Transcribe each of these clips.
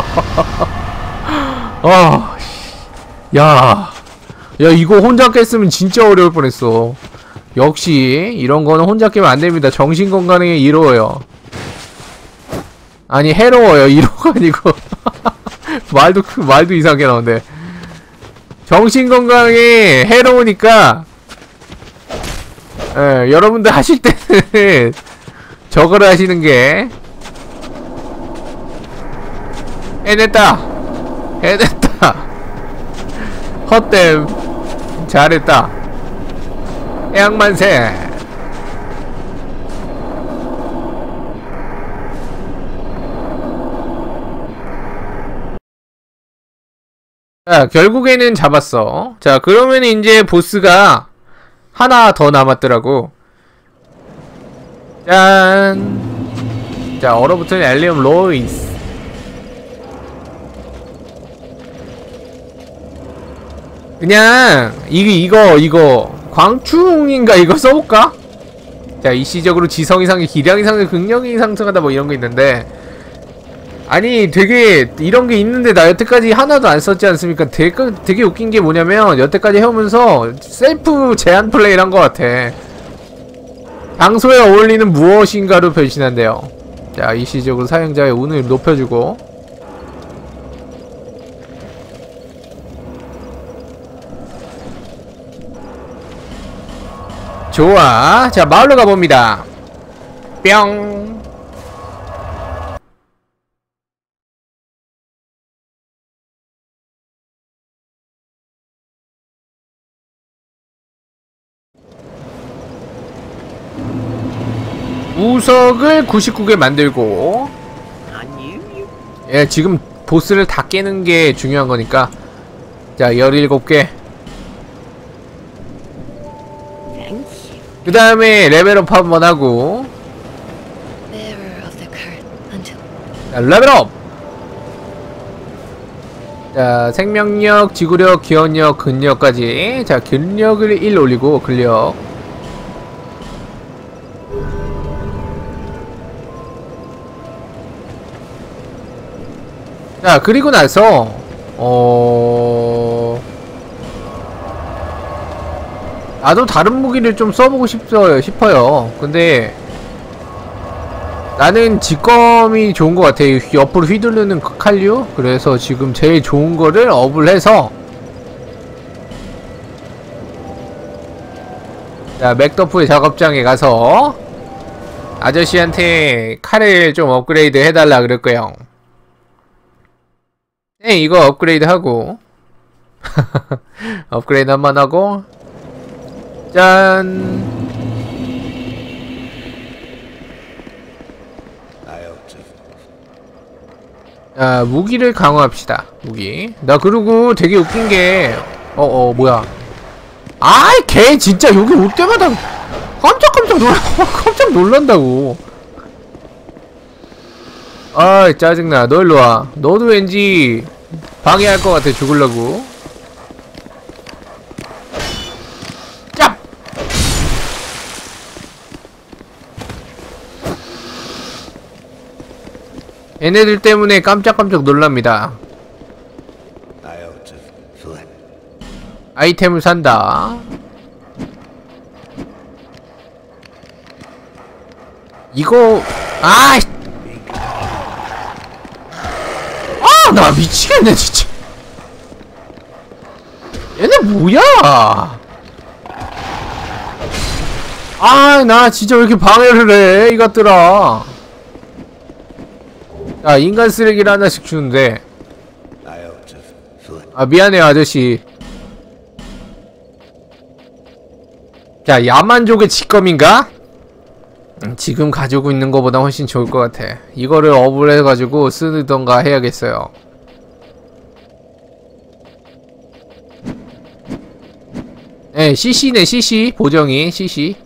아, 씨. 야, 야 이거 혼자 깼으면 진짜 어려울 뻔했어. 역시 이런 거는 혼자 깨면 안 됩니다. 정신 건강에 이로워요. 아니 해로워요. 이로가 아니고 말도 크- 말도 이상하게 나오는데 정신 건강에 해로우니까 예, 여러분들 하실 때는 저거를 하시는 게 해냈다. 해냈다. 헛됨. 잘했다. 애양만세. 자 결국에는 잡았어. 자 그러면 이제 보스가 하나 더 남았더라고. 짠. 자, 얼어붙은 엘리엄 로이스. 그냥 이거 이거 이거 광충인가 이거 써볼까? 자, 일시적으로 지성 이상의 기량 이상의 긍력이 상승하다 뭐 이런 거 있는데 아니 되게 이런 게 있는데 나 여태까지 하나도 안 썼지 않습니까? 되게 되게 웃긴 게 뭐냐면 여태까지 해오면서 셀프 제한 플레이를 한 것 같아. 장소에 어울리는 무엇인가로 변신한대요. 자, 일시적으로 사용자의 운을 높여주고 좋아. 자, 마을로 가봅니다. 뿅. 우석을 99개 만들고 예 지금 보스를 다 깨는 게 중요한 거니까 자 17개 그 다음에 레벨업 한번 하고. 자 레벨업! 자 생명력, 지구력, 기억력, 근력까지. 자 근력을 1 올리고 근력. 자 그리고 나서 어 나도 다른 무기를 좀 써보고 싶어요 싶어요. 근데 나는 직검이 좋은 것 같아. 옆으로 휘두르는 그 칼류? 그래서 지금 제일 좋은 거를 업을 해서. 자 맥더프의 작업장에 가서 아저씨한테 칼을 좀 업그레이드 해달라 그럴 거요. 네, 이거 업그레이드 하고. 업그레이드 한 번 하고 짠 자, 무기를 강화합시다. 무기. 나 그리고 되게 웃긴 게, 어, 어, 뭐야. 아이, 걔 진짜 여기 올 때마다 깜짝깜짝 놀라, 깜짝 놀란다고. 아이, 짜증나. 너 일로 와. 너도 왠지 방해할 것 같아, 죽을라고. 얘네들 때문에 깜짝깜짝 놀랍니다. 아이템을 산다. 이거 아, 아, 나 미치겠네 진짜. 얘네 뭐야? 아, 나 진짜 왜 이렇게 방해를 해, 이것들아. 야, 인간 쓰레기를 하나씩 주는데. 아 미안해요 아저씨. 자 야만족의 직검인가? 음, 지금 가지고 있는 것보다 훨씬 좋을 것 같아. 이거를 업을 해가지고 쓰던가 해야겠어요. 네 CC네 CC. 보정이 CC.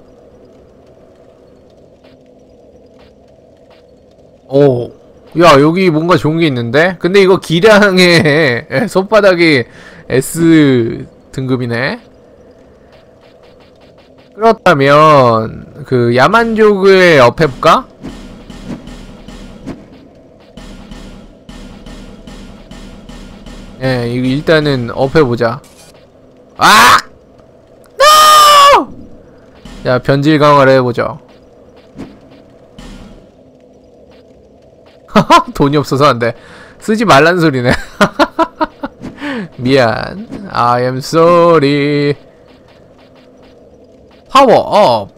오, 야 여기 뭔가 좋은 게 있는데? 근데 이거 기량에 예, 손바닥이 S 등급이네. 그렇다면 그 야만족을 업해볼까? 예, 이거 일단은 업해보자. 아! NO! 자, 변질 강화를 해보죠. 돈이 없어서 안 돼. 쓰지 말란 소리네. 미안. I am sorry. 파워 업.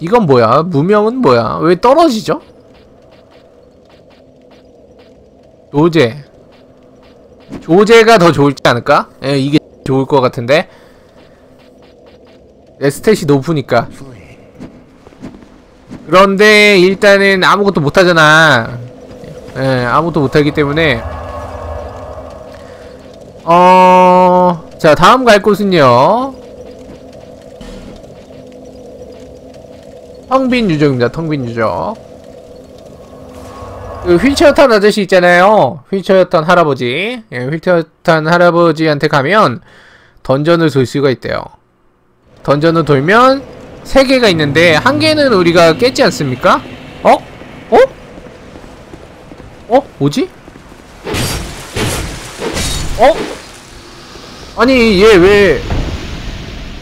이건 뭐야? 무명은 뭐야? 왜 떨어지죠? 조제. 조제가 더 좋을지 않을까? 예, 이게 좋을 것 같은데. 에스탯이 높으니까. 그런데 일단은 아무것도 못하잖아. 예, 아무것도 못하기 때문에. 어, 자, 다음 갈 곳은요. 텅빈 유적입니다. 텅빈 유적. 그 휠체어 탄 아저씨 있잖아요. 휠체어 탄 할아버지. 예, 휠체어 탄 할아버지한테 가면 던전을 돌 수가 있대요. 던전을 돌면 세 개가 있는데 한 개는 우리가 깼지 않습니까? 어? 어? 어? 뭐지? 어? 아니 얘 왜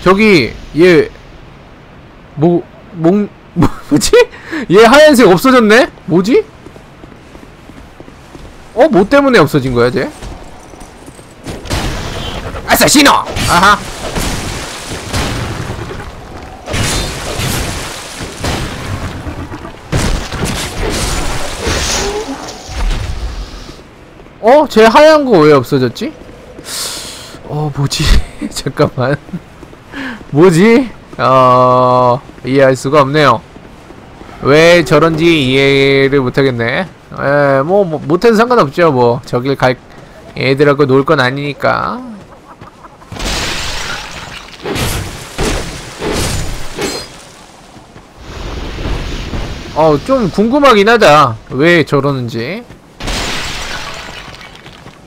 저기 얘 뭐, 목, 뭐, 뭐지? 얘 하얀색 없어졌네? 뭐지? 어? 뭐 때문에 없어진 거야, 쟤? 아싸, 신호! 아하. 어? 쟤 하얀 거 왜 없어졌지? 어, 뭐지? 잠깐만. 뭐지? 어... 이해할 수가 없네요. 왜 저런지 이해를 못하겠네. 에, 뭐, 뭐 못해도 상관없죠. 뭐 저길 갈 애들하고 놀 건 아니니까. 어, 좀 궁금하긴 하다. 왜 저러는지.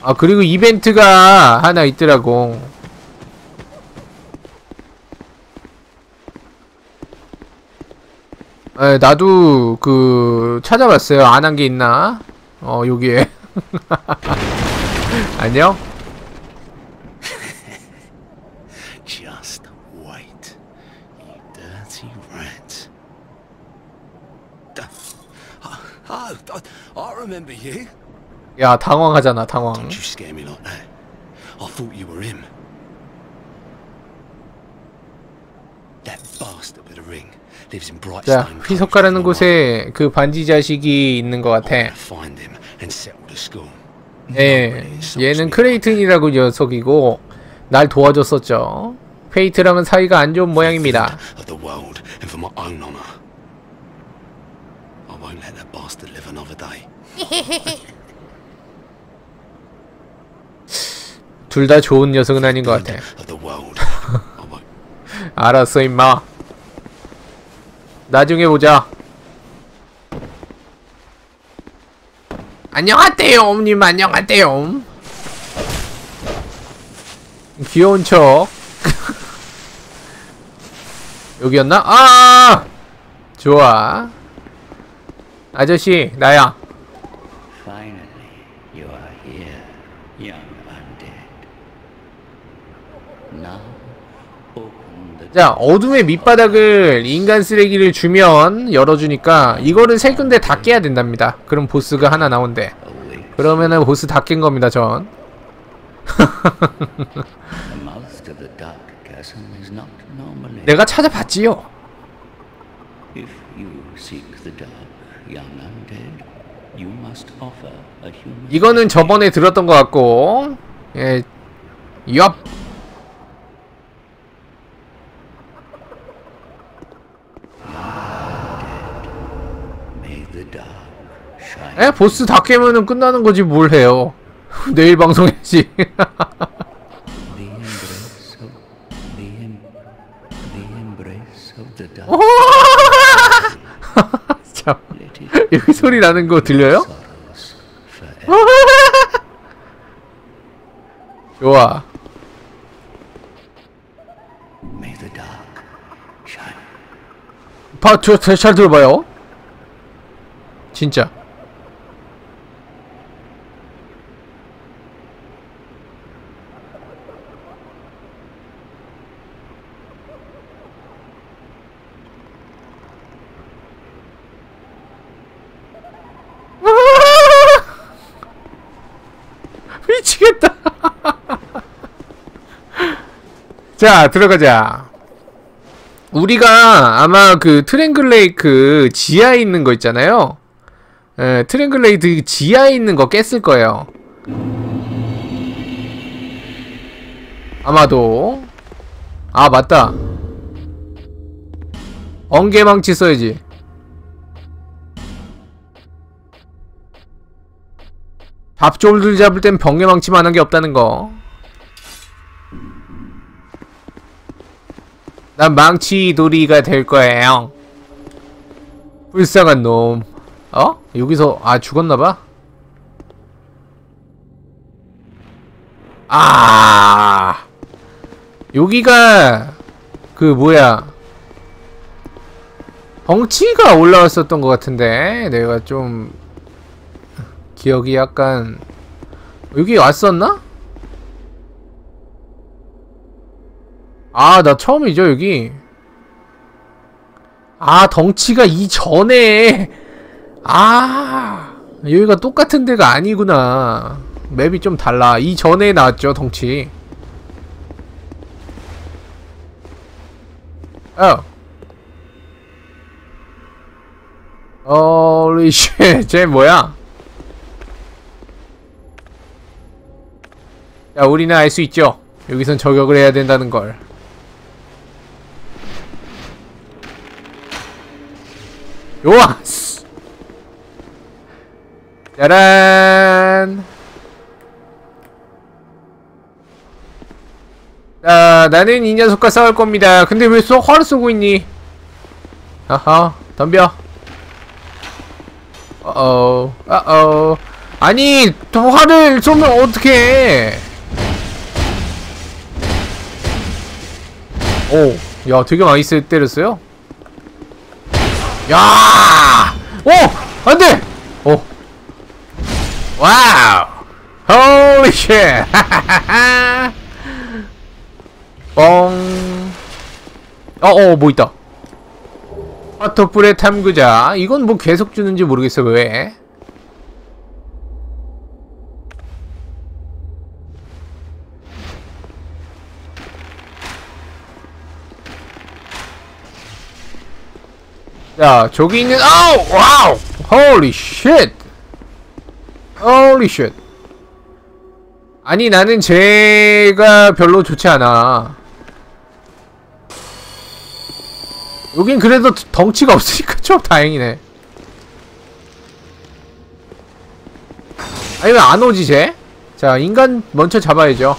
아, 그리고 이벤트가 하나 있더라고. 에, 나도 그 찾아봤어요. 안 한 게 있나? 어 여기에. 안녕. Remember you. 야 당황하잖아 당황. Don't you scare me like that. I thought you were him. That bastard with a ring lives in 자. 휘석가라는 곳에 그 반지 자식이 있는 것 같아. Find him and settle the score. 예, 얘는 크레이튼이라고 녀석이고 날 도와줬었죠. 페이트랑은 사이가 안 좋은 모양입니다. 둘 다 좋은 녀석은 아닌 것 같아. 알았어 임마. 나중에 보자. 안녕하세요, 옴님 안녕하세요. 귀여운 척. 여기였나? 아! 좋아. 아저씨, 나야. 자, 어둠의 밑바닥을 인간 쓰레기를 주면 열어주니까 이거를 세 군데 다 깨야 된답니다. 그럼 보스가 하나 나온대. 그러면은 보스 다 깬 겁니다, 전. 내가 찾아봤지요. 이거는 저번에 들었던 것 같고, 예, 엽. 에 보스 다 깨면은 끝나는 거지 뭘 해요. 내일 dark. 참, 여기 소리 나는 거 들려요? 좋아. 봐, 저, 저, 잘 들어봐요. 진짜. 자 들어가자. 우리가 아마 그 트랭글레이크 지하에 있는 거 있잖아요. 예, 트랭글레이크 지하에 있는 거 깼을 거예요. 아마도. 아 맞다. 엉개망치 써야지. 밥졸들 잡을 땐 번개망치만 한 게 없다는 거. 난 망치돌이가 될 거예요. 불쌍한 놈. 어? 여기서 아 죽었나봐? 아 여기가 그 뭐야 덩치가 올라왔었던 것 같은데 내가 좀 기억이 약간 여기 왔었나? 아 나 처음이죠 여기. 아 덩치가 이전에. 아 여기가 똑같은 데가 아니구나. map이 좀 달라. 이전에 나왔죠 덩치. 어. holy shit 쟤 뭐야? 야, 우리는 알 수 있죠. 여기선 저격을 해야 된다는 걸. 요아스! 짜란! 자, 나는 이 녀석과 싸울 겁니다. 근데 왜 쏘, 화를 쏘고 있니? 아하, 덤벼. 어어, 어어. 아니, 또 활을 쏘면 어떡해. 오, 야, 되게 많이 세 때렸어요? 야! 오! 안 돼! 오. Wow! Holy shit! 뻥. 어, 어, 뭐 있다. 화톳불의 탐구자. 이건 뭐 계속 주는지 모르겠어, 왜? 자, 저기 있는, 아우! Wow! Holy shit! 아니, 나는 쟤가 별로 좋지 않아. 여긴 그래도 덩치가 없으니까 좀 다행이네. 아니, 왜 안 오지, 쟤? 자, 인간 먼저 잡아야죠.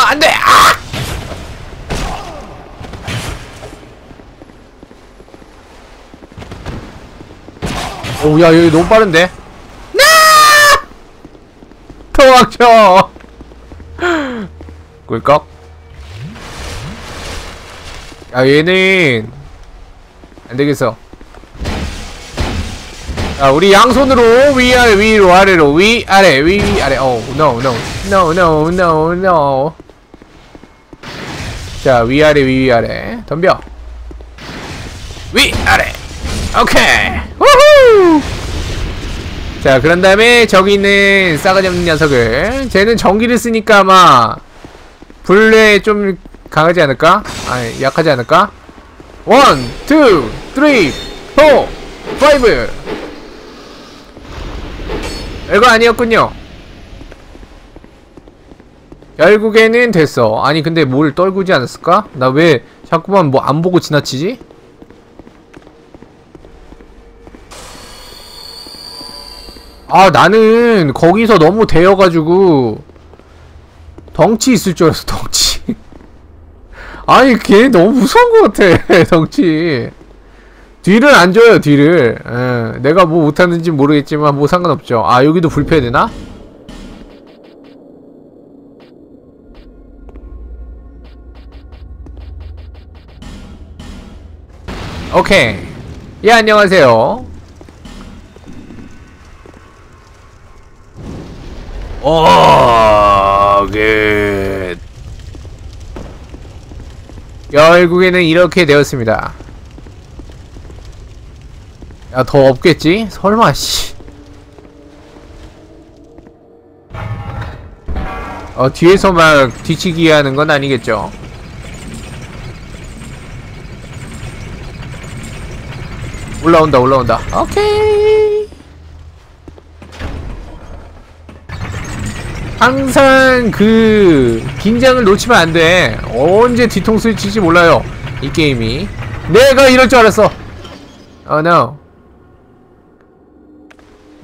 아, 안 돼! 아! 오, 야, 여기 너무 빠른데? 나! 도망쳐! 꿀꺽. 야, 얘는, 안 되겠어. 자, 우리 양손으로 위아래, 위로, 아래로, 위, 아래, 위, 아래. 어, no, no, no, no, no, no. 자, 위아래, 위아래. 덤벼. 위아래. 오케이. 우후! 자, 그런 다음에 저기 있는 싸가지 없는 녀석을. 쟤는 전기를 쓰니까 아마 불에 좀 강하지 않을까? 아니, 약하지 않을까? one, two, three, four, five. 별거 아니었군요. 결국에는 됐어. 아니 근데 뭘 떨구지 않았을까? 나 왜 자꾸만 뭐 안 보고 지나치지? 아 나는 거기서 너무 데여가지고 덩치 있을 줄 알았어 덩치 아니 걔 너무 무서운 것 같아 덩치 뒤를 안 줘요 뒤를 예, 내가 뭐 못하는지 모르겠지만 뭐 상관없죠 아 여기도 불패야 되나? 오케이. 예 안녕하세요. 어, 오그 결국에는 이렇게 되었습니다. 야 더 없겠지? 설마 씨. 어, 뒤에서 막 뒤치기 하는 건 아니겠죠? 올라온다 올라온다. 오케이. 항상 그 긴장을 놓치면 안돼. 언제 뒤통수를 칠지 몰라요 이 게임이. 내가 이럴 줄 알았어. oh no.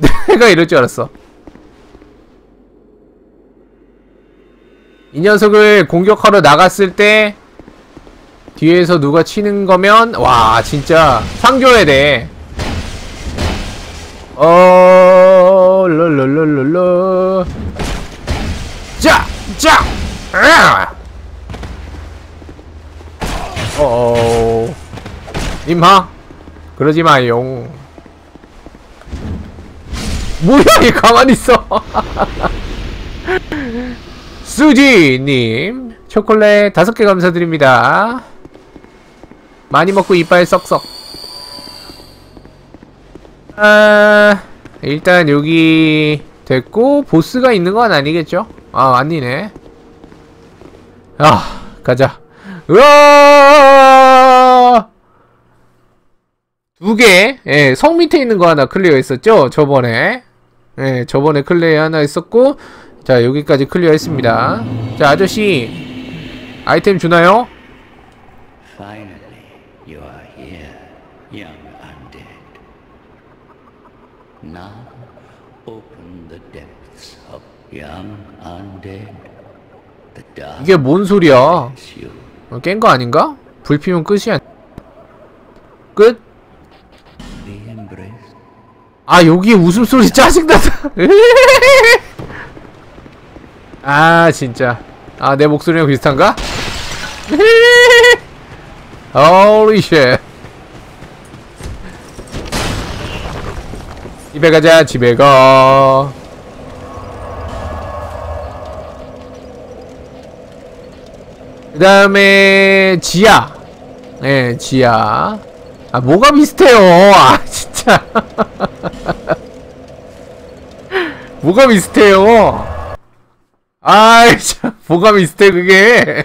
내가 이럴 줄 알았어. 이 녀석을 공격하러 나갔을 때 뒤에서 누가 치는 거면 와 진짜 상줘야 돼. 어 롤롤롤롤롤 자! 자! 아! 어어 임하 그러지 마용 뭐야 얘 가만히 있어 수지님 초콜릿 다섯 개 감사드립니다. 많이 먹고 이빨 썩썩. 아 일단 여기 됐고 보스가 있는 건 아니겠죠? 아 아니네. 아 가자. 으아! 두 개. 예, 성 밑에 있는 거 하나 clear 했었죠? 저번에. 예, 저번에 clear 하나 했었고 자 여기까지 clear 했습니다 자 아저씨 아이템 주나요? 이게 뭔 소리야. 어, 깬거 아닌가? 불 피면 끝이야 끝? 아 여기 웃음소리 짜증나다 아 진짜 아 내 목소리랑 비슷한가? Holy shit 집에 가자 집에 가 그 다음에 지하. 네 지하. 아 뭐가 비슷해요? 아 진짜. 뭐가 비슷해요? 아이 참 뭐가 비슷해 그게?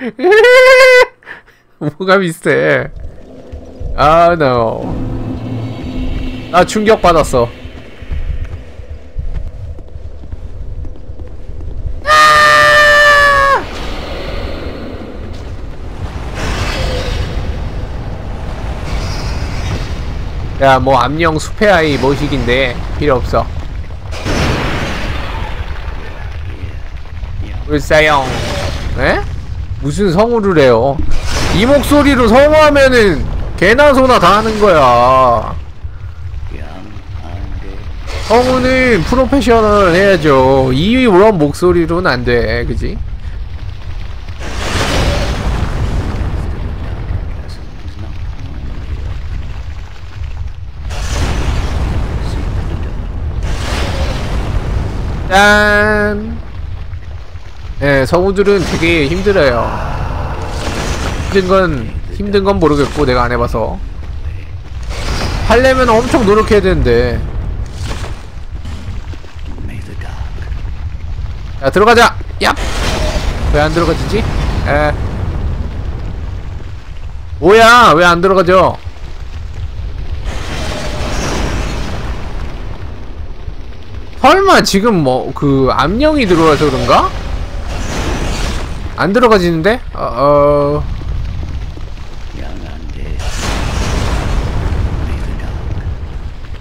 뭐가 비슷해? 아 no. 나 충격 받았어 야, 뭐 암령 숲의 아이 모식인데 필요 없어. 울사형. 에? 무슨 성우를 해요? 이 목소리로 성우하면은 개나 소나 다 하는 거야. 성우는 프로페셔널 해야죠. 이런 목소리로는 안 돼, 그지? 짠. 예, 성우들은 되게 힘들어요. 힘든 건 힘든 건 모르겠고 내가 안 해봐서 하려면 엄청 노력해야 되는데. 자 들어가자. 얍. 왜 안 들어가지지? 에. 뭐야? 왜 안 들어가죠? 설마 지금 뭐 그 암령이 들어와서 그런가? 안 들어가지는데? 어, 어...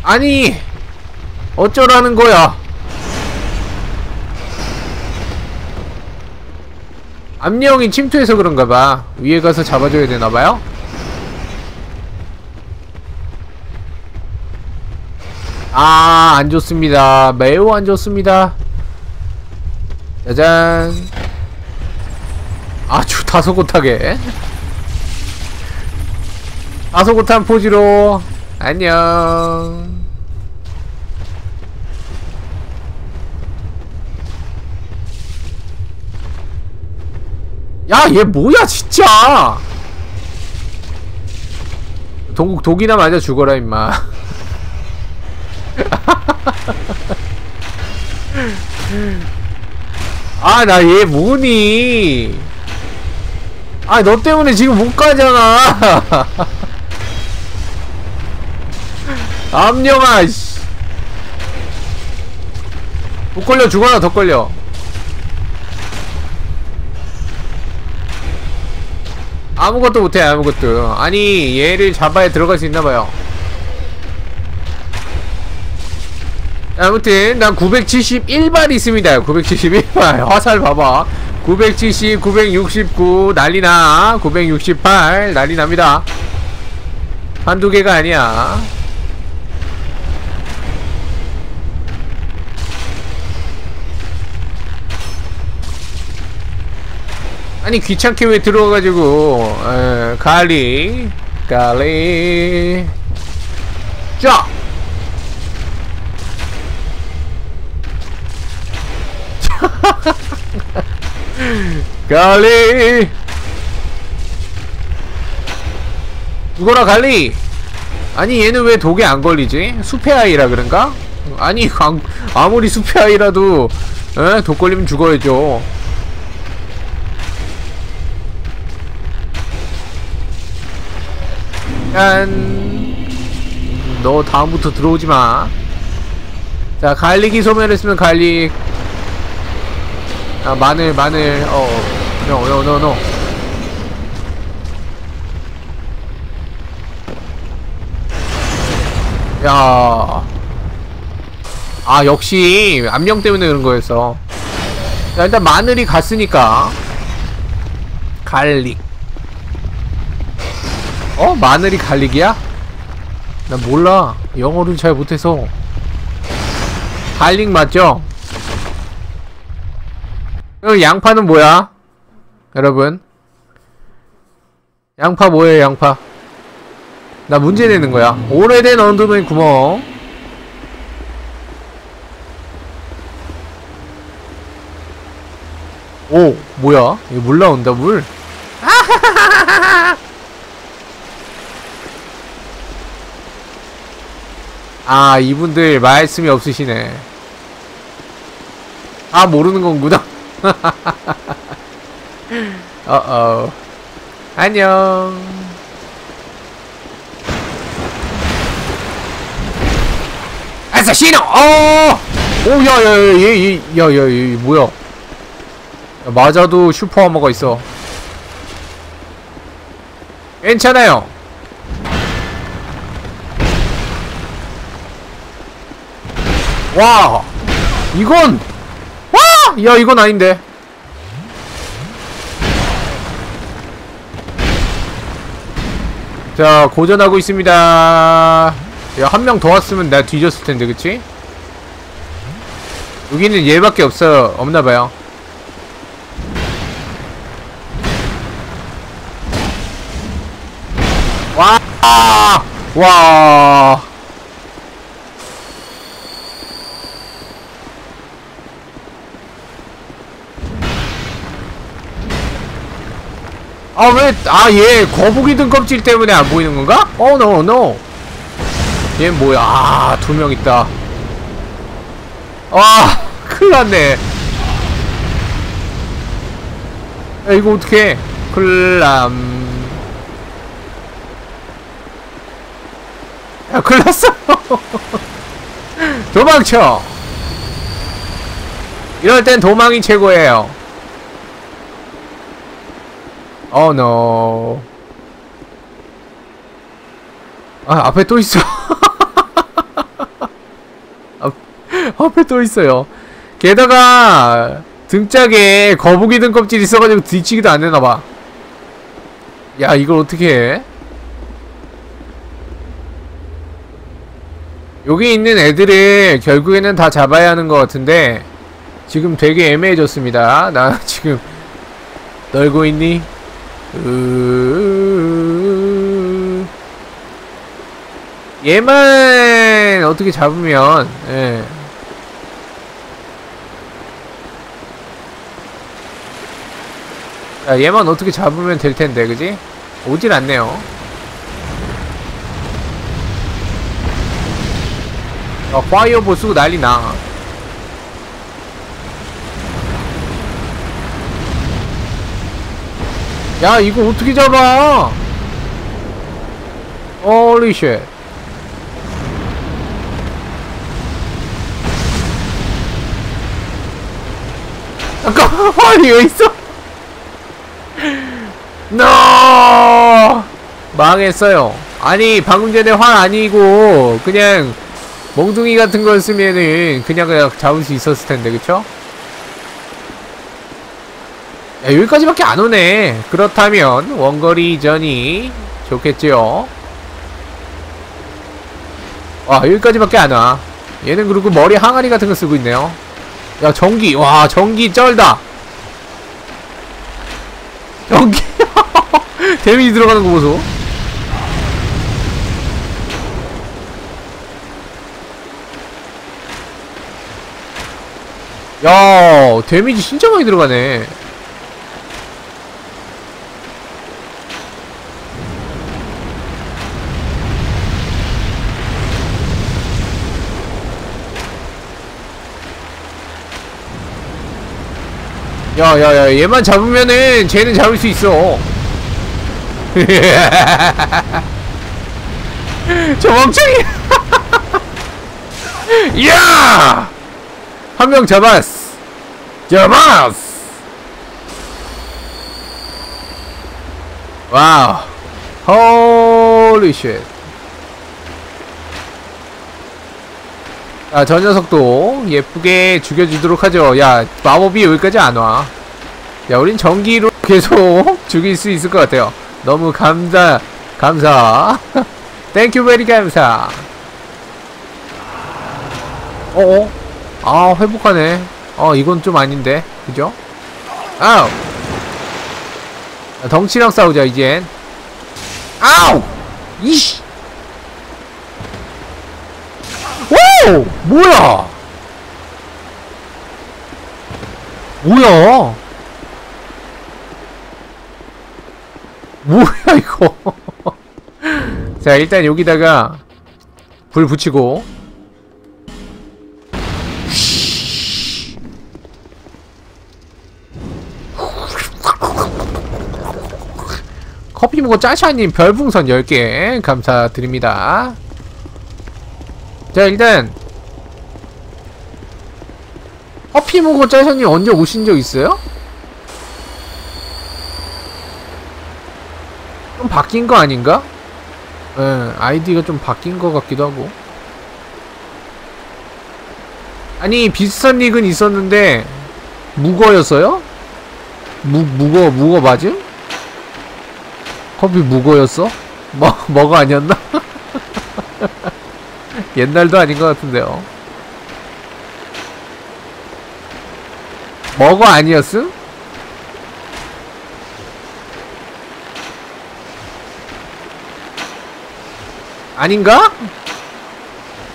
아니 어쩌라는 거야? 암령이 침투해서 그런가 봐. 위에 가서 잡아줘야 되나 봐요. 아, 안 좋습니다. 매우 안 좋습니다. 짜잔. 아주 다소곳하게. 다소곳한 포즈로. 안녕. 야, 얘 뭐야, 진짜! 동국 독이나 맞아 죽어라, 임마. 아, 나 얘 뭐니? 아, 너 때문에 지금 못 가잖아. 암령아, 씨. 못 걸려 죽어라, 더 걸려. 아무것도 못해, 아무것도. 아니, 얘를 잡아야 들어갈 수 있나봐요. 아무튼 난 971발 있습니다. 971발. 화살 봐봐. 970 969 난리나. 968 난리납니다. 한두 개가 아니야. 아니 귀찮게 왜 들어가가지고 에, 갈리 갈리. 쫙 갈리 죽어라 갈리 아니 얘는 왜 독에 안 걸리지? 숲의 아이라 그런가? 아니 강- 아무리 숲의 아이라도 에? 독 걸리면 죽어야죠 짠 너 다음부터 들어오지마 자 갈리기 소멸했으면 갈릭 아 마늘 마늘 어 no no no no 야. 아, 역시 암령 때문에 그런 거였어. 자, 일단 마늘이 갔으니까 garlic. 어? 마늘이 garlic이야? 난 몰라. 영어를 잘 못해서. Garlic 맞죠? 그럼 양파는 뭐야? 여러분. 양파 뭐예요 양파? 나 문제 내는 거야. 오래된 언더맨 구멍. 오 뭐야? 이거 물 나온다 물? 아 이분들 말씀이 없으시네. 아 모르는 건구나 어어 안녕. 아사시노 어 오야야야 얘야야야 얘 뭐야? 야, 맞아도 슈퍼 하머가 있어. 괜찮아요. 와 이건 와! 야 이건 아닌데 자 고전하고 있습니다 야 한 명 더 왔으면 나 뒤졌을 텐데 그치? 여기는 얘밖에 없어 없나봐요 와! 와! 아, 왜, 아, 얘, 거북이 등 껍질 때문에 안 보이는 건가? 어, 노, 노. 얘 뭐야. 아, 두 명 있다. 아, 큰일 났네. 야, 이거. 큰일 남. 야, 큰일 났어. 도망쳐. 이럴 땐 도망이 최고예요. 어, 노. 아, 앞에 또 있어. 앞, 앞에 또 있어요. 게다가, 등짝에 거북이 등 껍질이 있어가지고 뒤치기도 안 되나봐. 야, 이걸 어떻게 해? 여기 있는 애들을 결국에는 다 잡아야 하는 것 같은데, 지금 되게 애매해졌습니다. 나 지금, 널고 있니? 으... 얘만 어떻게 잡으면 예. 야, 얘만 어떻게 잡으면 될 텐데, 그지? 오질 않네요. 아, 파이어볼 쓰고 난리 나. 야 이거 어떻게 잡아? Holy shit 잠깐만 활이 왜 있어? NO! 망했어요. 아니 방금 전에 활 아니고 그냥 몽둥이 같은 걸 쓰면은 그냥 그냥 잡을 수 있었을 텐데 그쵸? 야, 여기까지밖에 안 오네. 그렇다면 원거리 이전이 좋겠지요. 와 여기까지밖에 안 와. 얘는 그리고 머리 항아리 같은 거 쓰고 있네요. 야 전기 와 전기 쩔다. 전기 데미지 들어가는 거 보소. 야 데미지 진짜 많이 들어가네. 야야야 얘만 잡으면은 쟤는 잡을 수 있어. 저 멍청이. 야! 한 명 잡았어. 잡았어. 와우. 홀리 쉣 자, 저 녀석도 예쁘게 죽여주도록 하죠. 야, 마법이 여기까지 안 와. 야, 우린 전기로 계속 죽일 수 있을 것 같아요. 너무 감사, 감사. Thank you very 감사. 어어? 아, 회복하네. 어, 이건 좀 아닌데. 그죠? 아우! 자, 덩치랑 싸우자, 이젠. 아우! 이씨! 오! 뭐야? 뭐야? 뭐야 이거? 자 일단 여기다가 불 붙이고 커피 먹고 짜샤님 별풍선 10개 감사드립니다 자 일단 커피 먹고 짜샤님 언제 오신 적 있어요? 좀 바뀐 거 아닌가? 예, 아이디가 좀 바뀐 거 같기도 하고 아니 비슷한 닉은 있었는데 무거였어요? 무, 무거, 무거 맞음? 커피 무거였어? 뭐, 뭐가 아니었나? 옛날도 아닌 것 같은데요. 먹어 아니었음? 아닌가?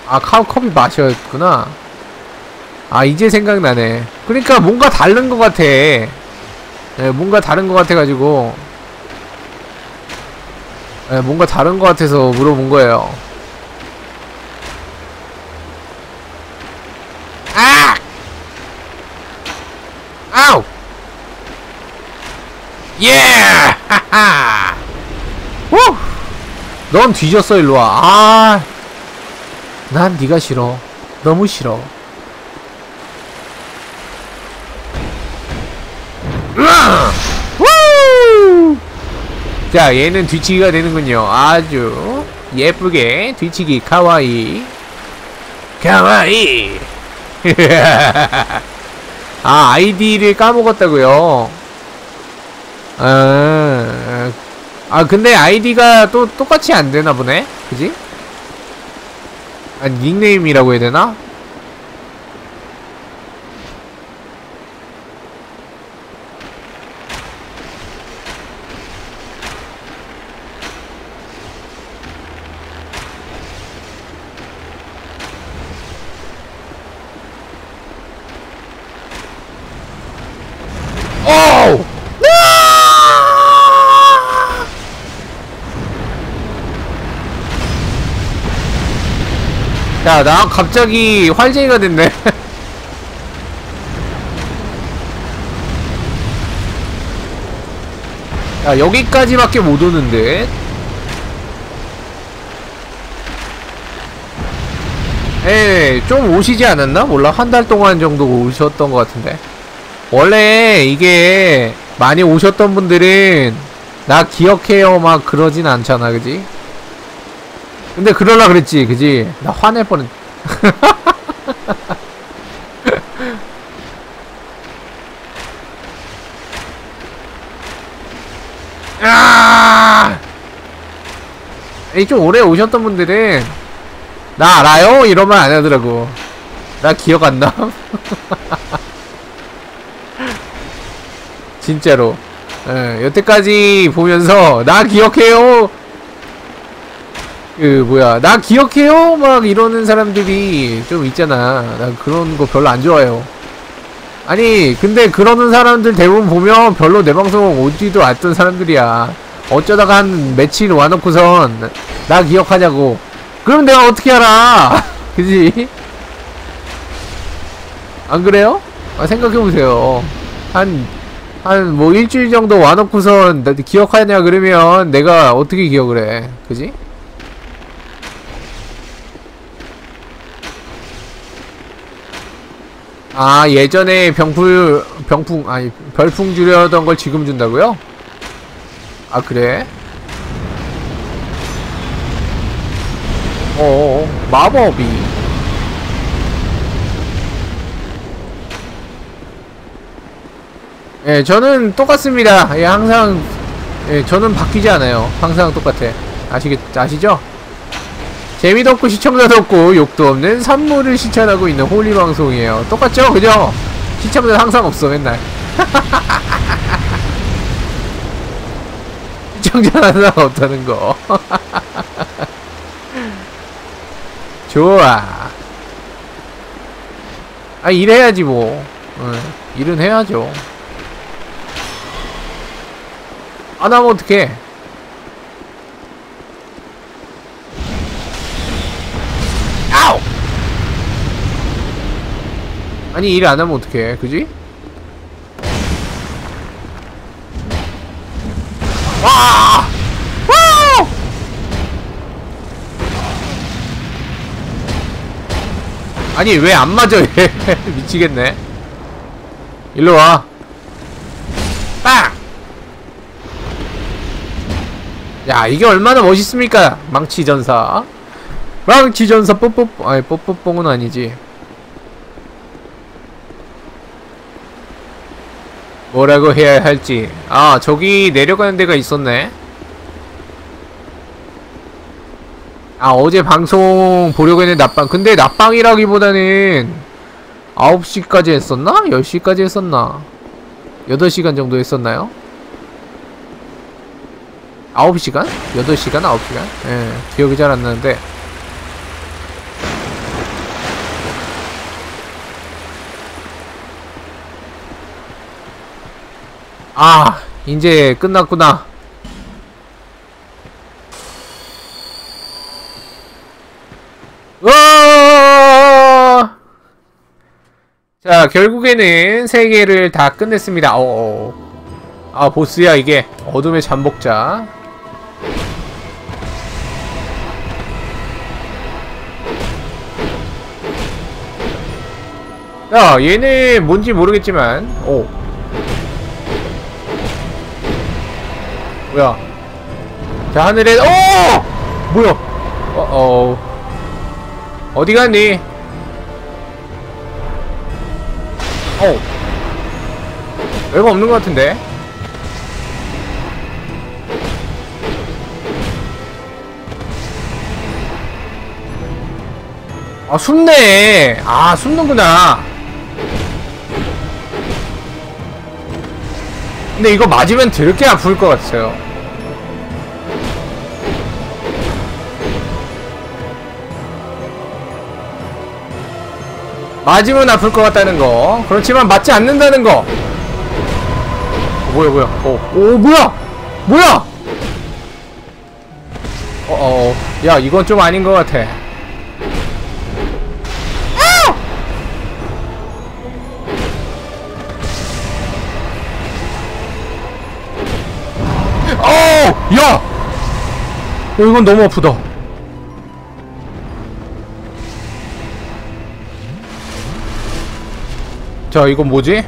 아 카우 커피 마셨구나. 아 이제 생각나네. 그러니까 뭔가 다른 것 같아. 네, 뭔가 다른 것 같아가지고. 네, 뭔가 다른 것 같아서 물어본 거예요. 아! 아우! 예! 하하! 우! 넌 뒤졌어 일로와. 아! 난 네가 싫어. 너무 싫어. 우! 자, 얘는 뒤치기가 되는군요. 아주 예쁘게 뒤치기 카와이. 카와이. 아, 아이디를 까먹었다고요. 아, 아, 근데 아이디가 또 똑같이 안 되나 보네? 그지? 아, 닉네임이라고 해야 되나? 오! 야, 나 갑자기 활쟁이가 됐네. 야 여기까지밖에 못 오는데 에 좀 오시지 않았나? 몰라 한 달 동안 정도 오셨던 것 같은데 원래 이게 많이 오셨던 분들은 나 기억해요 막 그러진 않잖아 그지? 근데 그럴라 그랬지 그지? 나 화낼 뻔했 아! 이좀 오래 오셨던 분들은 나 알아요? 이러면 안 하더라고. 나 기억 안 나. 진짜로. 예, 여태까지 보면서 나 기억해요. 그 뭐야 나 기억해요 막 이러는 사람들이 좀 있잖아. 나 그런 거 별로 안 좋아해요. 아니 근데 그러는 사람들 대부분 보면 별로 내 방송 오지도 않던 사람들이야. 어쩌다가 한 며칠 와놓고선 나 기억하냐고. 그럼 내가 어떻게 알아? 그지? 안 그래요? 아, 생각해보세요. 한, 한, 뭐, 일주일 정도 와놓고선 나 기억하냐, 그러면 내가 어떻게 기억을 해. 그지? 아, 예전에 병풀, 병풍, 아니, 별풍 주려던 걸 지금 준다고요? 아, 그래? 어, 마법이. 예, 저는 똑같습니다. 예, 항상, 예, 저는 바뀌지 않아요. 항상 똑같아. 아시겠, 아시죠? 재미도 없고 시청자도 없고 욕도 없는 삼무를 실천하고 있는 홀리 방송이에요. 똑같죠? 그죠? 시청자 항상 없어, 맨날. 시청자 항상 없다는 거. 좋아. 아, 일해야지, 뭐. 응, 일은 해야죠. 안 하면 어떡해. 아니, 일 안 하면 어떡해. 그지? 와! 와! 아니 왜 안 맞아 얘 미치겠네 일로 와 빵! 야 이게 얼마나 멋있습니까 망치전사 망치전사 뽀뽀 아니 뽀뽀뽕은 아니지 뭐라고 해야 할지 아 저기 내려가는 데가 있었네 아 어제 방송 보려고 했는데 낮방 근데 낮방이라기보다는 9시까지 했었나? 10시까지 했었나? 8시간 정도 했었나요? 9시간? 8시간? 9시간? 예 기억이 잘 안 나는데 아 이제 끝났구나. 으아! 자 결국에는 세 개를 다 끝냈습니다. 어어. 아 보스야 이게 어둠의 잠복자. 야 얘네 뭔지 모르겠지만 오 뭐야? 자 하늘에 오! 뭐야? 어어 어디 갔니? 어. 별거 없는 것 같은데? 아 숨네. 아 숨는구나 근데 이거 맞으면 드럽게 아플 것 같아요. 맞으면 아플 것 같다는 거. 그렇지만 맞지 않는다는 거. 어, 뭐야 뭐야. 어, 오 뭐야! 뭐야! 어어. 야 이건 좀 아닌 것 같아 이건 너무 아프다. 자, 이건 뭐지?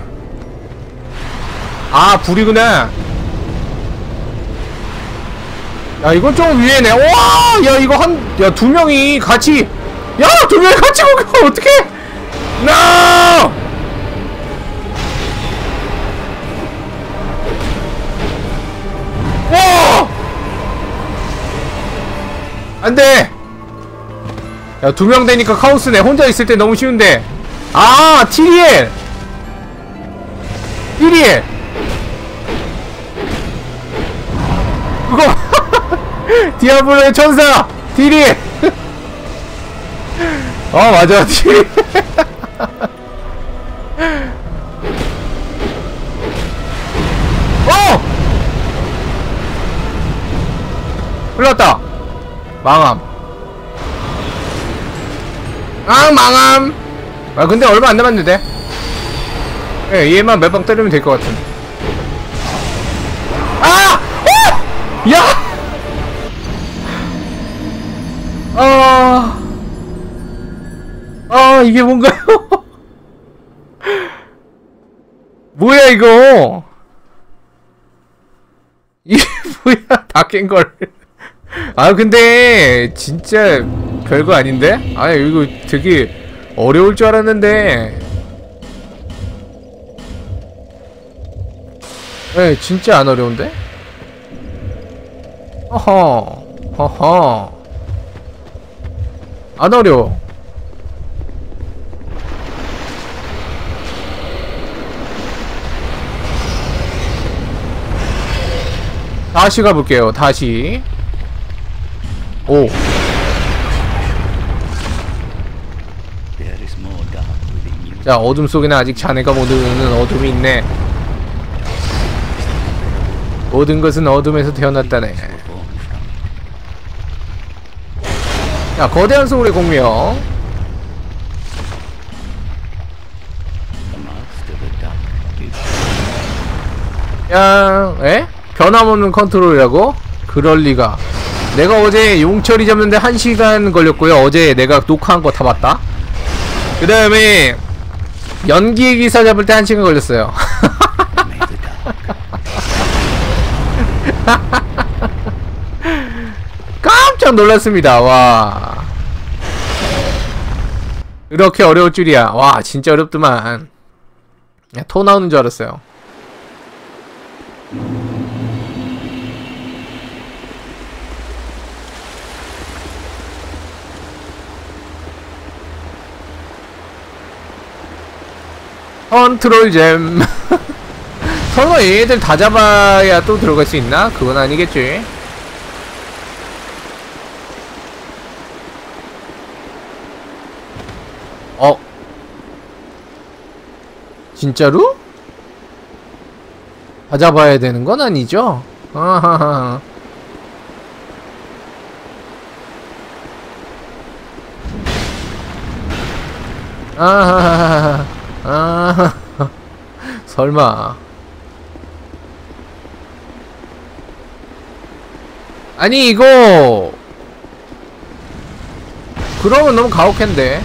아, 불이구나. 야, 이건 좀 위에네. 와! 야, 이거 한, 야, 두 명이 같이, 야! 두 명이 같이 공격, 어떡해! NO! 안 돼! 야, 두 명 되니까 카오스네. 혼자 있을 때 너무 쉬운데. 아, 티리엘! 티리엘! 그거! 디아블로의 천사! 티리엘! 어, 맞아, 티리엘. 망함. 아, 망함! 아, 근데 얼마 안 남았는데? 예, 얘만 몇 방 때리면 될 것 같은. 아! 어! 야! 아. 아, 이게 뭔가요? 뭐야, 이거? 이게 뭐야, 다 깬 걸. 아, 근데, 진짜, 별거 아닌데? 아, 이거 되게 어려울 줄 알았는데. 에 진짜 안 어려운데? 허허, 허허. 안 어려워. 다시 가볼게요. 다시. 오. 자, 어둠 속에는 아직 자네가 모르는 어둠이 있네. 모든 것은 어둠에서 태어났다네. 자, 거대한 소울의 공명. 야, 에? 변함없는 컨트롤이라고? 그럴 리가. 내가 어제 용철이 잡는데 1시간 걸렸고요. 어제 내가 녹화한 거 다 봤다. 그 다음에 연기 기사 잡을 때 1시간 걸렸어요. 깜짝 놀랐습니다. 와. 이렇게 어려울 줄이야. 와, 진짜 어렵더만. 야, 토 나오는 줄 알았어요. 컨트롤 잼. 설마 얘네들 다 잡아야 또 들어갈 수 있나? 그건 아니겠지. 어? 진짜로? 다 잡아야 되는 건 아니죠? 아하하. 아하하하. 아하하. 설마. 아니, 이거. 그러면 너무 가혹한데.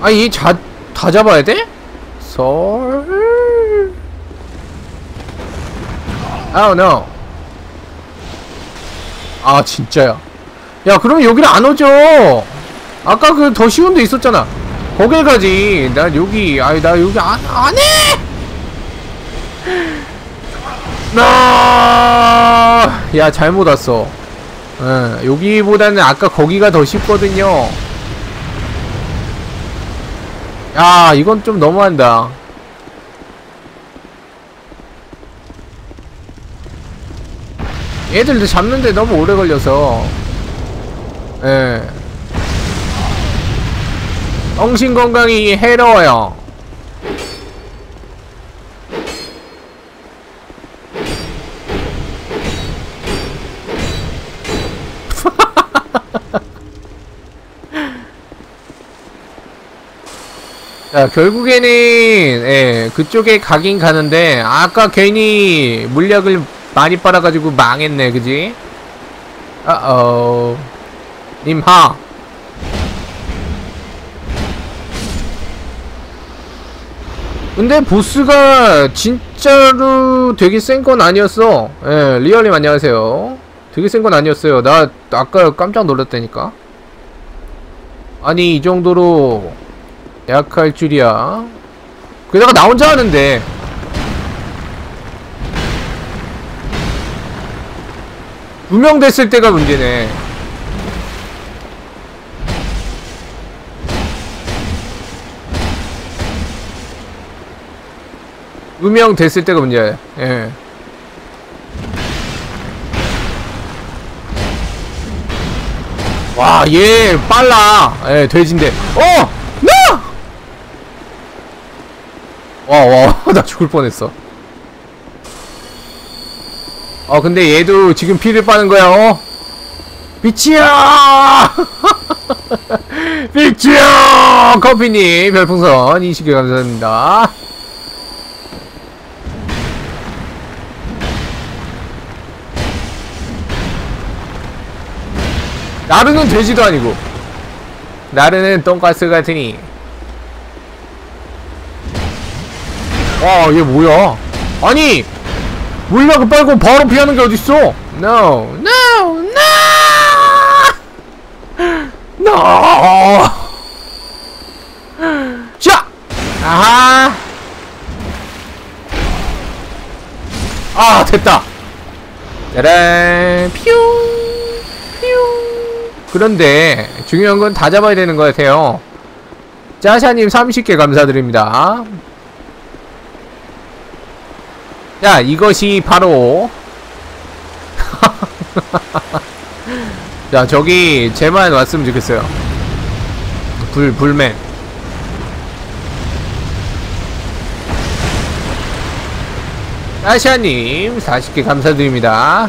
아, 이 자, 다 잡아야 돼? 설. Oh no. 아, 진짜야. 야, 그럼 여기를 안 오죠? 아까 그 더 쉬운 데 있었잖아. 거길 가지. 나 여기, 아이, 나 여기 안, 안 해! 나, 야, 잘못 왔어. 응, 여기보다는 아까 거기가 더 쉽거든요. 야, 이건 좀 너무한다. 얘들도 잡는데 너무 오래 걸려서. 예. 정신 건강이 해로워요. 자, 결국에는, 예, 그쪽에 가긴 가는데, 아까 괜히 물약을 많이 빨아가지고 망했네, 그지? 어어. 님하. 근데 보스가 진짜로 되게 센 건 아니었어. 예, 리얼님 안녕하세요. 되게 센 건 아니었어요. 나 아까 깜짝 놀랐다니까. 아니, 이 정도로 약할 줄이야. 게다가 나 혼자 하는데. 무명됐을 때가 문제네. 무명 됐을 때가 문제야. 예. 와, 얘 빨라. 예, 돼지인데. 어! 나! 와, 와, 나 죽을 뻔했어. 어, 근데 얘도 지금 피를 빠는 거야, 어? 빛이야! 빛이야! 커피님, 별풍선 20개 감사합니다. 나르는 돼지도 아니고. 나르는 똥가스 같으니. 와얘 뭐야? 아니! 물약을 빨고 바로 피하는 게 어딨어? No. No! No! No! 자! 아하! 아 됐다. 짜란! 퓨 퓨. 그런데 중요한 건 다 잡아야 되는 것 같아요. 짜샤님 30개 감사드립니다. 자, 이것이 바로 자, 저기 제만 왔으면 좋겠어요. 불 불맨. 짜샤님 40개 감사드립니다.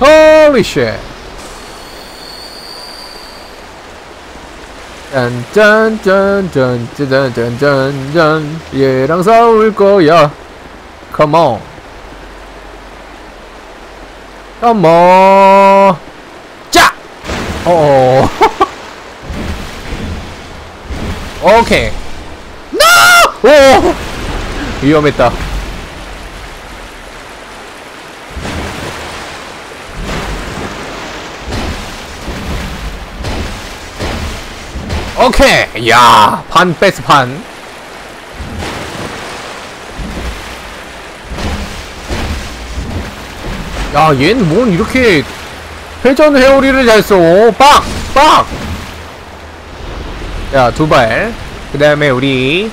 홀리 쉣 짠짠짠짠짠짠짠짠 얘랑 싸울 거야. 컴온 컴온 자! 어어 오케이. 노! 오! 위험했다 오케이 야반 뺐어 반 야, 얘는 뭔 이렇게 회전 회오리를 잘 써. 빡! 빡! 야, 두 발. 그 다음에 우리.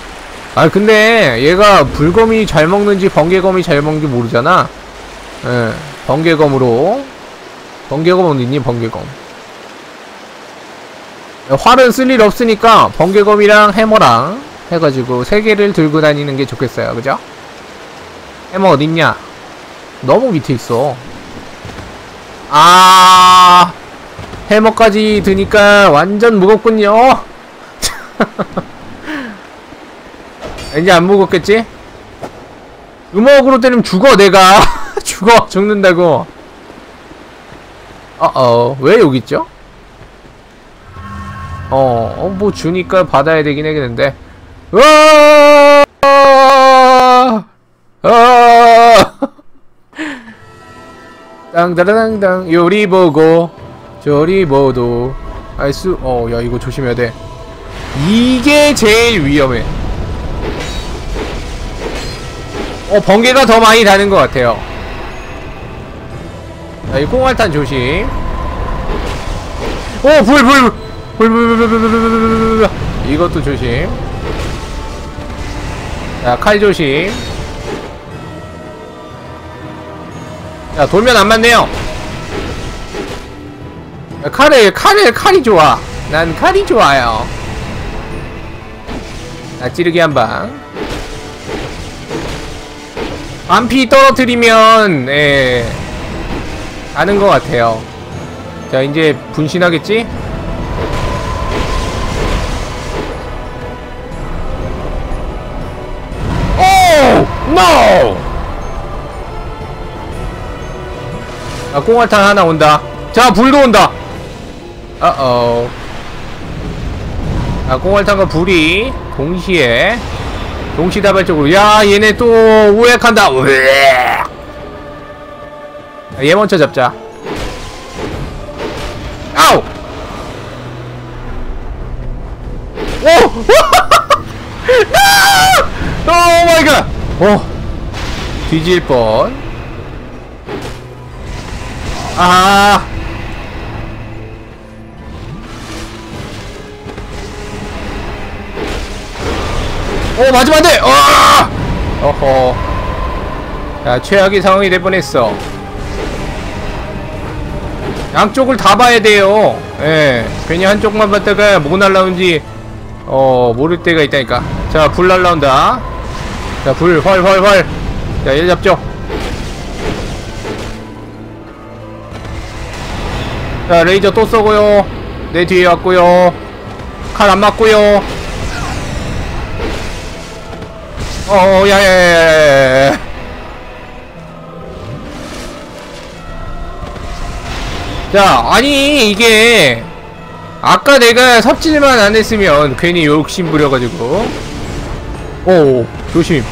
아, 근데 얘가 불검이 잘 먹는지 번개검이 잘 먹는지 모르잖아. 예, 번개검으로. 번개검 어디 있니? 번개검. 활은 쓸 일 없으니까 번개검이랑 해머랑 해가지고 세 개를 들고 다니는 게 좋겠어요. 그죠? 해머 어딨냐? 너무 밑에 있어. 아, 해머까지 드니까 완전 무겁군요. 이제 안 무겁겠지? 음악으로 때리면 죽어, 내가. 죽어, 죽는다고. 어어, 왜 여기 있죠? 어, 어, 뭐 주니까 받아야 되긴 하겠는데. 으아! 땅다라당당 요리 보고 저리 보도 알수 어 야 이거 조심해야 돼 이게 제일 위험해 어 번개가 더 많이 다는 것 같아요 자이 꽁알탄 조심 오불불 불, 불. 이것도 조심. 자, 칼 조심. 자, 돌면 안 맞네요. 야, 칼을, 칼을, 칼이 좋아. 난 칼이 좋아요. 자, 찌르기 한 방. 안피 떨어뜨리면, 예, 아는 것 같아요. 자, 이제 분신하겠지? NO! 아, 꽁알탄 하나 온다. 자, 불도 온다. 어어. 아, 콩알탄과 불이 동시에 동시다발적으로 야, 얘네 또 우액한다. 우액. 아, 얘 먼저 잡자. 아우! 오! Oh my god! 오! 뒤질 뻔. 아! 안 돼! 어! 어허. 야, 최악의 상황이 될 뻔했어. 양쪽을 다 봐야 돼요. 예. 괜히 한쪽만 봤다가 뭐 날라온지, 어, 모를 때가 있다니까. 자, 불 날라온다. 자, 불, 활, 활, 활. 자, 얘 잡죠. 자, 레이저 또 쏘고요. 내 뒤에 왔고요. 칼 안 맞고요. 어, 야, 야, 야, 야, 야. 자, 아니, 이게, 아까 내가 삽질만 안 했으면 괜히 욕심 부려가지고. 오, 조심.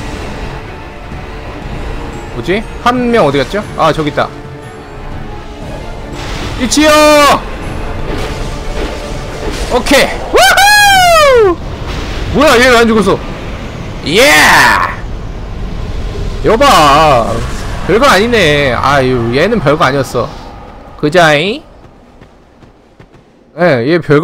뭐지? 한 명 어디 갔죠? 아, 저기 있다. 이치요! 오케이! 우후! 뭐야, 얘 왜 안 죽었어? 예! 여봐. 별거 아니네. 아유, 얘는 별거 아니었어. 그자잉? 예, 얘 별거